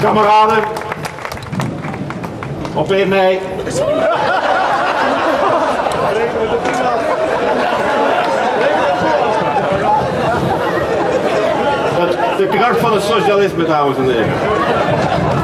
Kameraden. Op weer nee. De kracht van het socialisme, dames en heren.